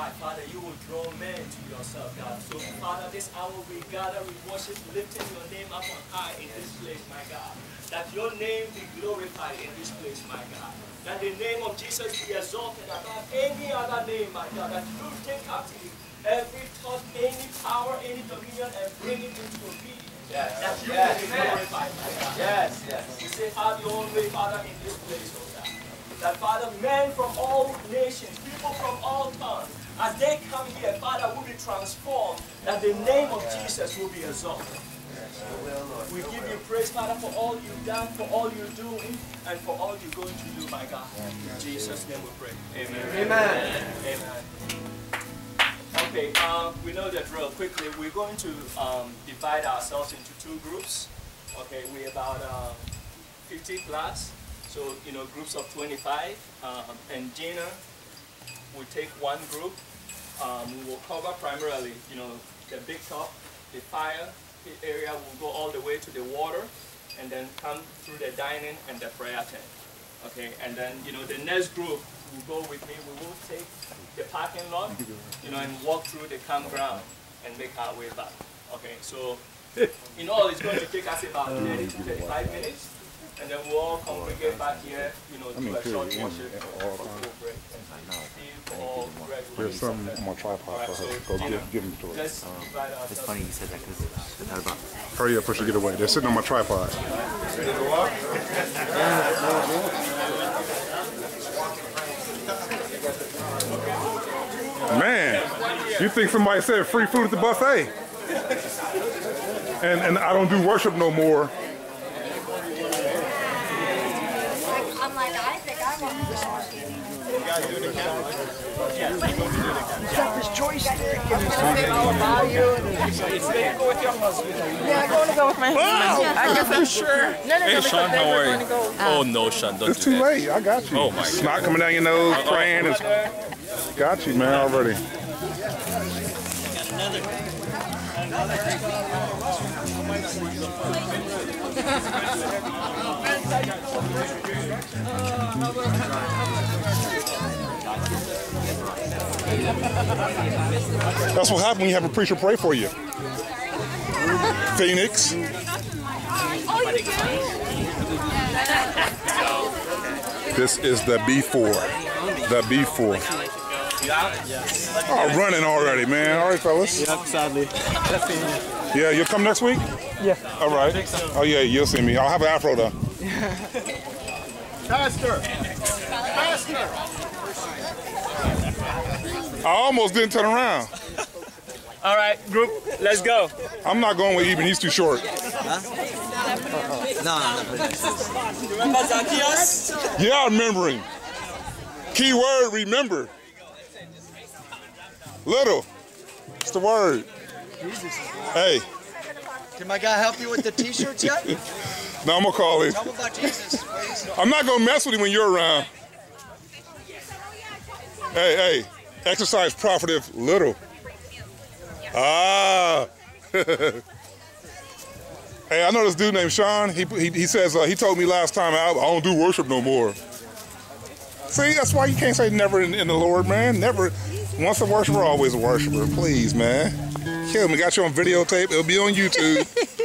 high, Father, you will draw men to yourself, God. So, Father, this hour we gather, we worship, lifting your name up on high in this place, my God. That your name be glorified in this place, my God. That the name of Jesus be exalted above any other name, my God. That you take captive every thought, any power, any dominion, and bring it into obedience. Yes, That you yes, will be glorified, my God. Yes, yes. We say, have your own way, Father, in this place, oh God. That, Father, men from all nations, people from all tongues, as they come here, Father, will be transformed, that the name of Jesus will be exalted. We give you praise, Father, for all you've done, for all you're doing, and for all you're going to do, my God. In Jesus' name we pray. Amen. Amen. Amen. Okay, um, we know that real quickly. We're going to um, divide ourselves into two groups. Okay, we're about um, 50 class, so you know groups of 25. Um, and Gina will take one group. Um, we will cover primarily, you know, the big top, the fire area. will go all the way to the water, and then come through the dining and the prayer tent. Okay, and then you know the next group will go with me. We will take the parking lot, you know, and walk through the campground and make our way back. Okay, so in all, it's going to take us about 30 to 35 minutes, and then we'll all congregate back here, you know, do a short worship There's something on my tripod for her. Go give, give them to her. Let's It's funny you said that because I thought about Hurry up, push her, get away. They're sitting on my tripod. Man, you think somebody said free food at the buffet? And and I don't do worship no more. I'm like, I think I'm on the Yeah, I'm going to go with my husband. I guess I'm sure. No, no, no. Hey, Sean, how are you? Oh, no, Sean, don't It's do too that. late. I got you. Oh, my Snot coming down your nose, praying. Is, got you, man, already. That's what happens when you have a preacher pray for you. Phoenix. This is the B4. The B4. Oh, running already, man. All right, fellas. Yep, sadly. Yeah, you'll come next week? Yeah. All right. Oh, yeah, you'll see me. I'll have an afro, though. Pastor. Pastor. I almost didn't turn around. All right, group, let's go. I'm not going with Eben. He's too short. no, no, no. Remember Zacchaeus? Yeah, I remember him. Key word, remember. Little. What's the word? Hey, Can my guy help you with the t-shirts yet? now I'm going to call him. Tell him about Jesus, please. I'm not going to mess with him when you're around. Hey, hey, exercise profitative little. Ah. hey, I know this dude named Sean. He, he, he says, uh, he told me last time, I, I don't do worship no more. See, that's why you can't say never in, in the Lord, man. Never. Once a worshiper, always a worshiper. Please, man. Kill me. Got you on videotape. It'll be on YouTube.